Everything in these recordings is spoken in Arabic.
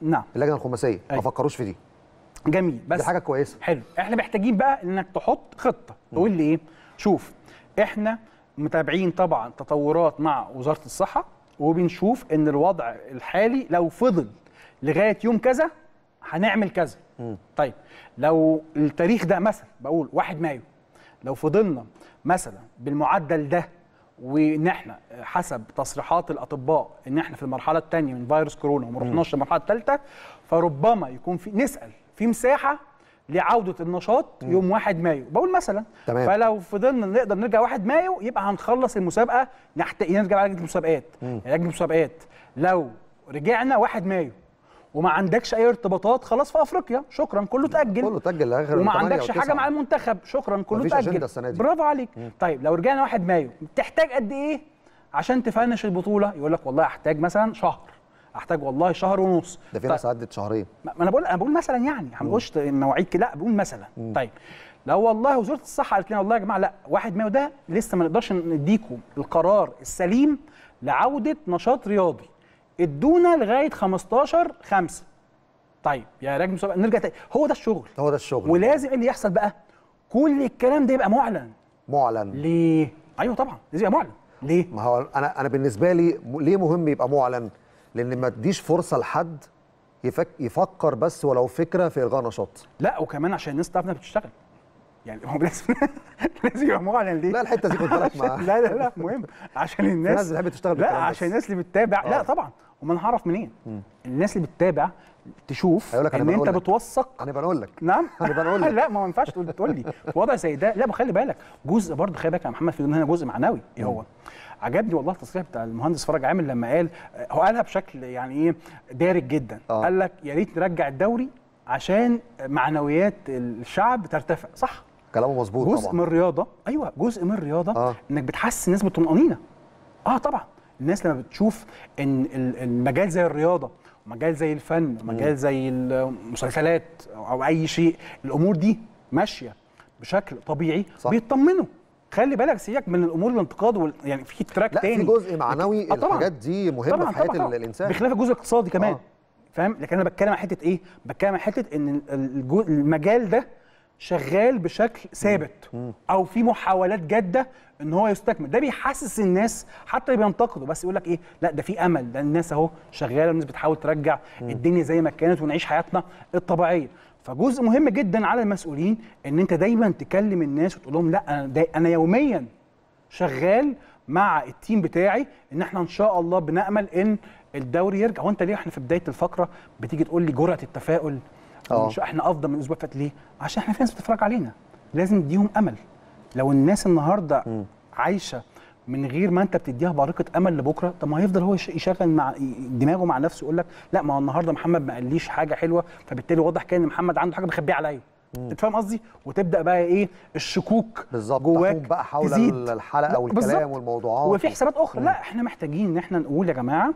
نعم. اللجنة الخماسية. ما أيوة. فكروش في دي. جميل. بس دي حاجة كويسة. حلو. إحنا محتاجين بقى إنك تحط خطة. تقول لي إيه؟ شوف إحنا متابعين طبعا تطورات مع وزارة الصحة وبنشوف إن الوضع الحالي لو فضل لغاية يوم كذا هنعمل كذا. طيب لو التاريخ ده مثلا بقول 1 مايو لو فضلنا مثلا بالمعدل ده وان إحنا حسب تصريحات الأطباء إن إحنا في المرحلة الثانية من فيروس كورونا وما رحناش للمرحله الثالثه فربما يكون في نسأل في مساحة لعودة النشاط يوم 1 مايو. بقول مثلا تمام. فلو فضلنا نقدر نرجع 1 مايو يبقى هنخلص المسابقة نحت... نرجع لجنة المسابقات. لجنة المسابقات. لو رجعنا 1 مايو وما عندكش أي ارتباطات خلاص في أفريقيا. شكرا كله تأجل. كله اتاجل لآخر وما 8 عندكش حاجة 9. مع المنتخب. شكرا كله دي. برافو عليك. طيب لو رجعنا 1 مايو تحتاج قد إيه عشان تفنش البطولة؟ يقول لك والله أحتاج مثلا شهر. أحتاج والله شهر ونص. ده في طيب. ناس عدت شهرين. ما أنا بقول أنا بقول مثلا يعني. ما بقولش مواعيد لا بقول مثلا. طيب. لو والله وزارة الصحة قالت لنا والله يا جماعة لا 1 مايو ده لسه ما نقدرش نديكم القرار السليم لعودة نشاط رياضي. ادونا لغاية 15 5 طيب يا راجل مسابقه نرجع تاني. هو ده الشغل. هو ده الشغل. ولازم اللي يحصل بقى كل الكلام ده يبقى معلن. معلن. ليه؟ أيوه طبعا لازم يبقى معلن. ليه؟ ما هو أنا أنا بالنسبة لي ليه مهم يبقى معلن؟ لأن ما تديش فرصة لحد يفك يفكر بس ولو فكرة في إلغاء نشاط. لا وكمان عشان الناس تعرف إنها بتشتغل. يعني هو لازم لازم يبقى معلن. ليه؟ لا الحتة دي خد بالك لا لا لا مهم. عشان الناس ناس بتحب تشتغل لا. عشان الناس اللي بتتابع. لا آه. طبعا. وما أنا هعرف منين؟ الناس اللي بتتابع تشوف أنا إن أنت. بتوثق. أنا بقول لك. نعم. أنا بقول لك. لا ما ينفعش تقول تقول لي. في وضع زي ده لا ما خلي بالك. جزء برضه خلي بالك يا محمد في هنا جزء معنوي. إيه هو؟ عجبني والله التصريح بتاع المهندس فرج عامل لما قال هو قالها بشكل يعني إيه دارج جدا. آه. قال لك يا ريت نرجع الدوري عشان معنويات الشعب ترتفع. صح. كلامه مظبوط جزء طبعا. من الرياضة أيوه جزء من الرياضة آه. إنك بتحسس الناس بالطمانينه آه طبعا. الناس لما بتشوف إن ال- المجال زي الرياضة ومجال زي الفن ومجال زي المسلسلات أو أي شيء الأمور دي ماشية بشكل طبيعي صح. بيطمنوا خلي بالك سيبك من الأمور الانتقاد وال... يعني في تراك لا تاني في جزء معنوي آه طبعاً. الحاجات دي مهمة في حياة طبعاً. الإنسان بخلاف الجزء الاقتصادي كمان آه. فاهم لكن أنا بتكلم عن حتة إيه بتكلم عن حتة إن المجال ده شغال بشكل ثابت أو في محاولات جادة إن هو يستكمل. ده بيحسس الناس حتى اللي بينتقدوا بس يقول لك إيه؟ لأ ده في أمل. ده الناس أهو شغالة الناس بتحاول ترجع الدنيا زي ما كانت ونعيش حياتنا الطبيعية. فجزء مهم جدا على المسؤولين إن أنت دايما تكلم الناس وتقول لهم لأ أنا أنا يوميا شغال مع التيم بتاعي إن إحنا إن شاء الله بنأمل إن الدوري يرجع. هو أنت ليه إحنا في بداية الفقرة بتيجي تقول لي جرعه التفاؤل. مش إحنا أفضل من الأسبوع اللي فات ليه؟ عشان إحنا في ناس بتتفرج علينا. لازم نديهم أمل. لو الناس النهارده عايشة من غير ما انت بتديها بارقه أمل لبكرة طب ما هيفضل هو يش- يشغل مع دماغه مع نفسه يقول لك لا ما هو النهارده محمد ما قاليش حاجة حلوة فبالتالي واضح كان إن محمد عنده حاجة مخبيه عليا. أنت فاهم قصدي؟ وتبدأ بقى إيه؟ الشكوك بالظبط. جواك بقى حول تزيد. الحلقة لا، والكلام بالظبط. والموضوعات. وفي حسابات أخرى. لا إحنا محتاجين إن إحنا نقول يا جماعة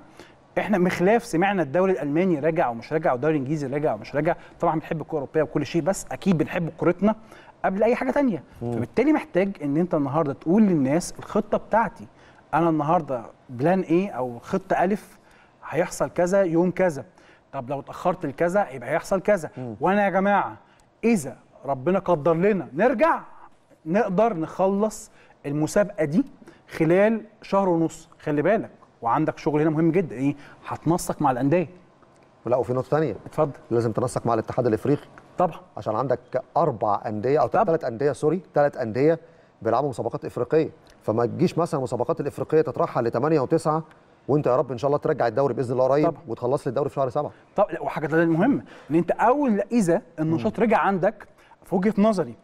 إحنا بخلاف سمعنا الدوري الألماني راجع ومش راجع والدوري الإنجليزي راجع ومش راجع. طبعا بنحب الكره الأوروبية وكل شيء بس أكيد بنحب كورتنا قبل أي حاجة تانية. فبالتالي محتاج إن أنت النهارده تقول للناس الخطة بتاعتي. أنا النهارده plan A أو خطة ألف هيحصل كذا يوم كذا. طب لو اتأخرت لكذا يبقى هيحصل كذا. وأنا يا جماعة إذا ربنا قدر لنا نرجع نقدر نخلص المسابقة دي خلال شهر ونص. خلي بالك وعندك شغل هنا مهم جدا إيه؟ هتنسق مع الأندية. لا وفي نقطة ثانية. اتفضل. لازم تنسق مع الاتحاد الإفريقي. طبعا. عشان عندك أربع أندية أو. ثلاث أندية sorry ثلاث أندية بيلعبوا مسابقات إفريقية. فما تجيش مثلا المسابقات الإفريقية تترحل لثمانيه وتسعة وأنت يا رب إن شاء الله ترجع الدوري بإذن الله قريب. وتخلص لي الدوري في شهر سبعة. طب لا وحاجة مهمة إن أنت أول إذا النشاط رجع عندك في وجهة نظري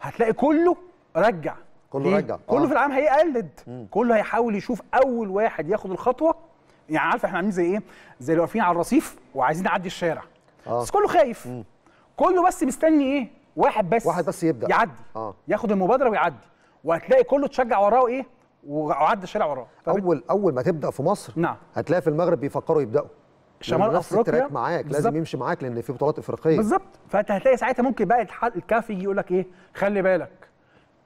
هتلاقي كله رجع كله ليه؟ رجع. كله آه. في العام هيقلد كله هيحاول يشوف أول واحد ياخد الخطوة يعني عارف إحنا عاملين زي إيه زي اللي واقفين على الرصيف وعايزين نعدي الشارع آه. بس كله خايف كله بس مستني إيه واحد بس واحد بس يبدأ. يعدي آه. ياخد المبادرة ويعدي وهتلاقي كله تشجع وراه إيه وعدى الشارع وراه فبت- اول أول ما تبدأ في مصر نعم. هتلاقي في المغرب بيفكروا يبدأوا شمال التراك معاك بالظبط. لازم يمشي معاك لأن في بطولات إفريقية بالظبط فأنت هتلاقي ساعتها ممكن بقى الكاف يجي يقول لك إيه خلي بالك؟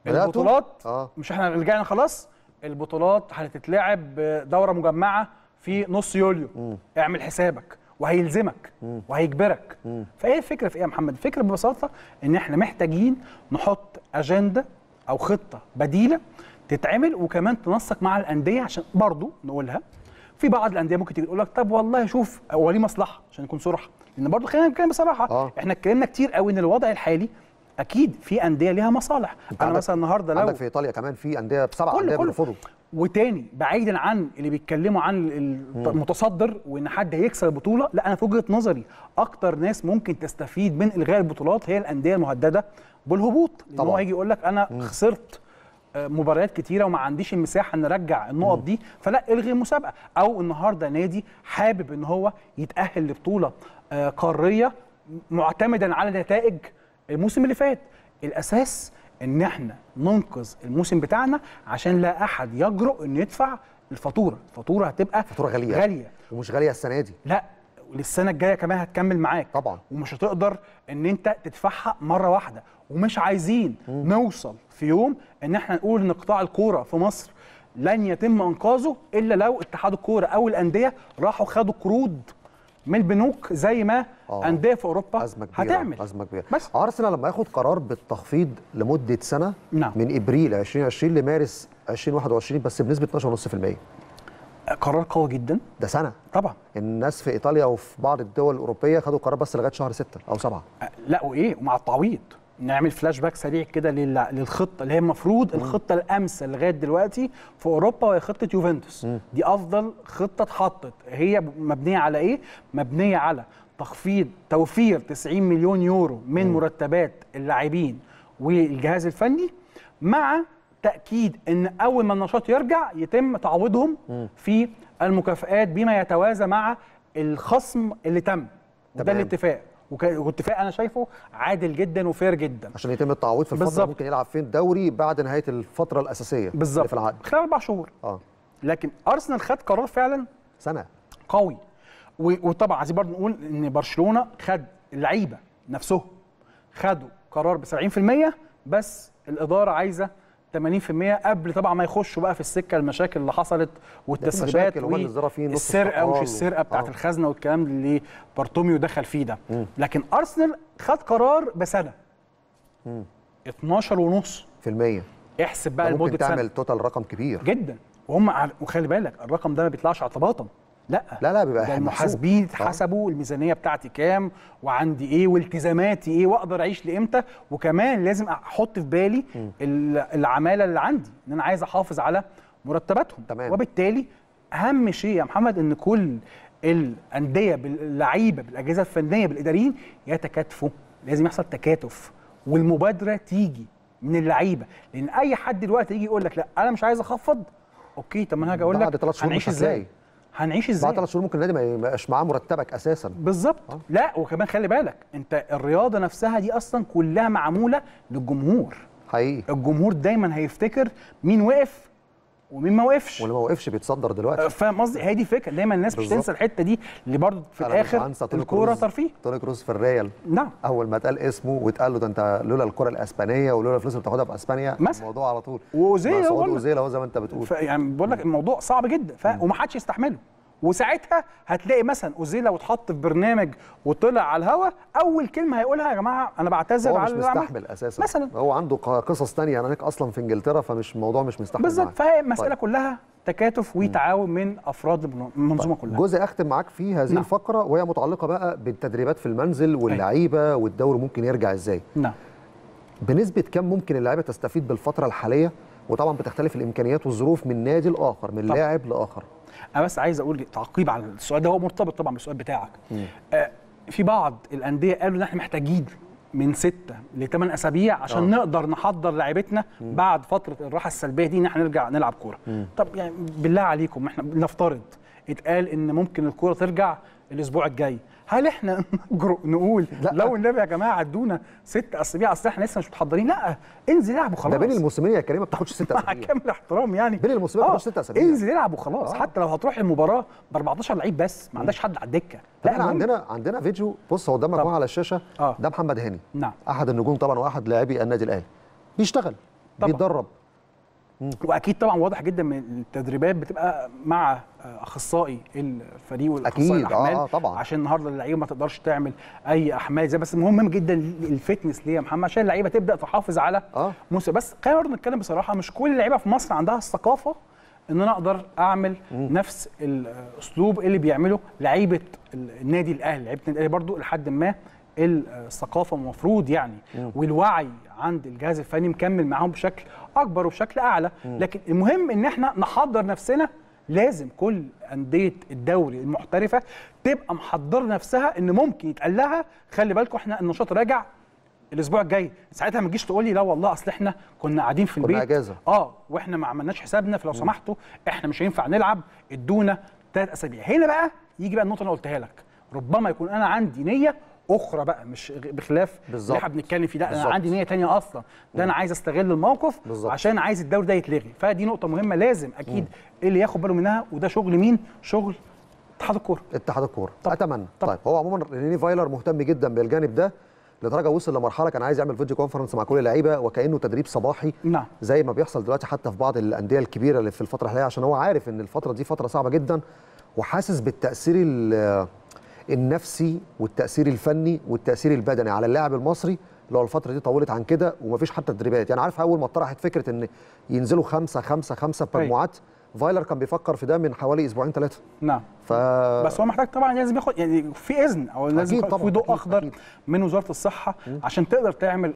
البطولات؟ آه. مش إحنا رجعنا خلاص؟ البطولات هتتلعب دورة مجمعة في نص يوليو. اعمل حسابك. وهيلزمك. وهيجبرك. فإيه الفكرة في إيه يا محمد؟ الفكرة ببساطة إن إحنا محتاجين نحط أجندة أو خطة بديلة تتعمل وكمان تنسق مع الأندية عشان برضو نقولها. في بعض الأندية ممكن تيجي تقول لك طب والله شوف هو ليه مصلحة؟ عشان نكون صراحة. لأن برضو خلينا نتكلم بصراحة. آه. إحنا اتكلمنا كتير قوي إن الوضع الحالي أكيد في أندية ليها مصالح. أنا مثلا النهارده لو عندك في إيطاليا كمان في أندية بسبع أندية. بيرفضوا. وتاني بعيدا عن اللي بيتكلموا عن المتصدر وإن حد هيكسب البطولة لا أنا في وجهة نظري أكتر ناس ممكن تستفيد من إلغاء البطولات هي الأندية المهددة بالهبوط. طبعاً. هو هيجي يقول لك أنا خسرت آه، مباريات كتيرة وما عنديش المساحة إن أرجع النقط دي فلا إلغي المسابقة. أو النهارده نادي حابب إن هو يتأهل لبطولة آه، قارية معتمدا على نتائج الموسم اللي فات. الأساس إن إحنا ننقذ الموسم بتاعنا عشان لا أحد يجرؤ إنه يدفع الفاتورة. الفاتورة هتبقى فاتورة غالية. غالية. ومش غالية السنة دي. لا للسنه الجاية كمان هتكمل معاك. طبعا. ومش هتقدر إن أنت تدفعها مرة واحدة. ومش عايزين نوصل في يوم إن إحنا نقول إن قطاع الكورة في مصر لن يتم أنقاذه إلا لو اتحاد الكورة أو الأندية راحوا خدوا قروض من البنوك زي ما آه. أندية في أوروبا أزمة كبيرة هتعمل. أزمة كبيرة. بس. أرسنال لما ياخد قرار بالتخفيض لمدة سنة نعم. من إبريل 2020 لمارس 2021 بس بنسبة 12.5% قرار قوي جدا. ده سنة. طبعا. الناس في إيطاليا وفي بعض الدول الأوروبية خدوا قرار بس لغاية شهر 6 أو 7 لا وإيه؟ ومع التعويض. نعمل فلاش باك سريع كده لل- للخطة اللي هي المفروض الخطة الأمثل لغاية دلوقتي في أوروبا وهي خطة يوفنتوس. دي أفضل خطة اتحطت. هي مبنية على إيه؟ مبنية على تخفيض توفير 90 مليون يورو من مرتبات اللاعبين والجهاز الفني مع تأكيد إن أول ما النشاط يرجع يتم تعويضهم في المكافآت بما يتوازى مع الخصم اللي تم. تمام. الاتفاق. واتفاق أنا شايفه عادل جدا وفير جدا. عشان يتم التعويض في الفترة بالظبط. ممكن يلعب فين؟ الدوري بعد نهاية الفترة الأساسية اللي بالظبط. في العقد. خلال أربع شهور. آه. لكن أرسنال خد قرار فعلا سنة. قوي. و- وطبعا عايزين برضه نقول إن برشلونة خد اللعيبة نفسهم. خدوا قرار ب 70% بس الإدارة عايزة 80% قبل طبعا ما يخشوا بقى في السكة المشاكل اللي حصلت والتسريبات فيه نص السرقة ومش بتاعت آه. الخزنة والكلام اللي بارتوميو دخل فيه ده. لكن أرسنال خد قرار بسنة. 12 ونص. في المية. احسب بقى ممكن لمدة تعمل سنه توتال رقم كبير. جدا. وهم وخلي بالك الرقم ده ما بيطلعش اعتباطا. لا. لا لا بيبقى. المحاسبين آه. حسبوا الميزانية بتاعتي كام وعندي إيه والتزاماتي إيه وأقدر أعيش لإمتى. وكمان لازم أحط في بالي ال- العمالة اللي عندي إن أنا عايز أحافظ على مرتباتهم. تمام. وبالتالي أهم شيء يا محمد إن كل الأندية باللعيبة بالأجهزة الفنية بالإداريين يتكاتفوا. لازم يحصل تكاتف. والمبادرة تيجي من اللعيبة. لأن أي حد دلوقتي يجي يقول لك لا أنا مش عايز أخفض. أوكي طب ما أنا هاجي أقول بعد لك ثلاث شهور هنعيش مش إزاي. هنعيش إزاي؟ بعد ثلاث شهور ممكن النادي ما يبقاش معاه مرتبك أساسا. بالظبط. لا وكمان خلي بالك انت الرياضة نفسها دي أصلا كلها معمولة للجمهور. حقيقي. الجمهور دايما هيفتكر مين وقف ومين ما وقفش. واللي ما وقفش بيتصدر دلوقتي. فاهم قصدي؟ هي دي فكره دايما الناس مش. تنسى الحتة دي اللي برضه في الآخر الكورة. ترفيه. توني كروز في الريال. نعم. أول ما اتقال اسمه واتقال له ده أنت لولا الكرة الإسبانية ولولا الفلوس اللي بتاخدها في إسبانيا مثلا. الموضوع على طول. وأوزيل مع هو زي ما أنت بتقول. يعني بقول لك الموضوع صعب جدا. ف... ومحدش يستحمله. وساعتها هتلاقي مثلا اوزيل لو اتحط في برنامج وطلع على الهوا أول كلمة هيقولها يا جماعة أنا بعتذر هو على مش. مستحمل أساسا مثلا هو عنده قصص تانية هناك أصلا في إنجلترا فمش الموضوع مش مستحمل بالظبط. فهي المسألة طيب. كلها تكاتف وتعاون من أفراد المن- المنظومة كلها جزء أختم معاك فيه هذه نعم. الفقرة وهي متعلقة بقى بالتدريبات في المنزل واللعيبة والدوري ممكن يرجع إزاي نعم بنسبة كم ممكن اللعيبة تستفيد بالفترة الحالية وطبعا بتختلف الإمكانيات والظروف من نادي لآخر من طبعا. لاعب لآخر أنا بس عايز أقول تعقيب على السؤال ده هو مرتبط طبعا بالسؤال بتاعك. آه في بعض الأندية قالوا إن إحنا محتاجين من ستة لثمان أسابيع عشان آه. نقدر نحضر لعيبتنا بعد فترة الراحة السلبية دي إن إحنا نرجع نلعب كورة. طب يعني بالله عليكم إحنا نفترض اتقال إن ممكن الكورة ترجع الأسبوع الجاي. هل إحنا نجرؤ نقول لا. لو النبي يا جماعة ادونا ست أسابيع أصل إحنا لسه مش متحضرين لا انزل العب وخلاص. ده بين الموسمين يا كريم ما بتاخدش ست مع أسابيع. كامل احترام يعني. بين الموسمين ما آه، تاخدش ست أسابيع. انزل العب وخلاص. آه. حتى لو هتروح المباراة ب 14 لعيب بس ما عندكش حد على الدكة. لا إحنا عندنا عندنا فيديو بص هو قدامك على الشاشة. آه. ده محمد هاني. نعم. أحد النجوم طبعا وأحد لاعبي النادي الأهلي. بيشتغل طبعا. بيتدرب. وأكيد طبعا واضح جدا من التدريبات بتبقى مع أخصائي الفريق والأخصائي أكيد، آه، الأحمال آه، طبعا. عشان النهارده اللعيبة ما تقدرش تعمل أي أحمال زي بس مهم جدا الفتنس ليه يا محمد عشان اللعيبة تبدأ تحافظ على آه. موسى بس خلينا برضه نتكلم بصراحة مش كل اللعيبة في مصر عندها الثقافة إن أنا أقدر أعمل نفس الأسلوب اللي بيعمله لعيبة النادي الأهلي لعيبة النادي الأهلي برضه لحد ما الثقافة المفروض يعني والوعي عند الجهاز الفني مكمل معاهم بشكل أكبر وبشكل أعلى. لكن المهم إن إحنا نحضر نفسنا لازم كل أندية الدوري المحترفة تبقى محضره نفسها إن ممكن يتقال لها خلي بالكم إحنا النشاط راجع الأسبوع الجاي. ساعتها ما تجيش تقول لي لا والله أصل إحنا كنا قاعدين في كنا البيت. أجازة. آه وإحنا ما عملناش حسابنا فلو سمحتوا إحنا مش هينفع نلعب ادونا ثلاث أسابيع. هنا بقى يجي بقى النقطة اللي أنا قلتها لك. ربما يكون أنا عندي نية أخرى بقى مش بخلاف بالظبط. اللي إحنا بنتكلم فيه لا أنا بالظبط. عندي نية تانية أصلا ده أنا عايز أستغل الموقف بالظبط. عشان عايز الدوري ده يتلغي فدي نقطة مهمة لازم أكيد اللي ياخد باله منها وده شغل مين شغل اتحاد الكورة اتحاد الكورة أتمنى طب. طيب هو عموما ريني فايلر مهتم جدا بالجانب ده لدرجة وصل لمرحلة كان عايز يعمل video conference مع كل اللعيبة وكأنه تدريب صباحي نعم زي ما بيحصل دلوقتي حتى في بعض الأندية الكبيرة اللي في الفترة الحالية عشان هو عارف إن الفترة دي فترة صعبة جدا وحاسس بالتأثير ال- النفسي والتأثير الفني والتأثير البدني على اللاعب المصري لو الفترة دي طولت عن كده ومفيش حتى تدريبات يعني عارف أول ما اتطرحت فكرة إن ينزلوا خمسة خمسة خمسة أيوة. بمجموعات فايلر كان بيفكر في ده من حوالي أسبوعين ثلاثة نعم ف بس هو محتاج طبعا لازم ياخد يعني في إذن أو لازم يكون في ضوء أخضر أكيد. من وزارة الصحة عشان تقدر تعمل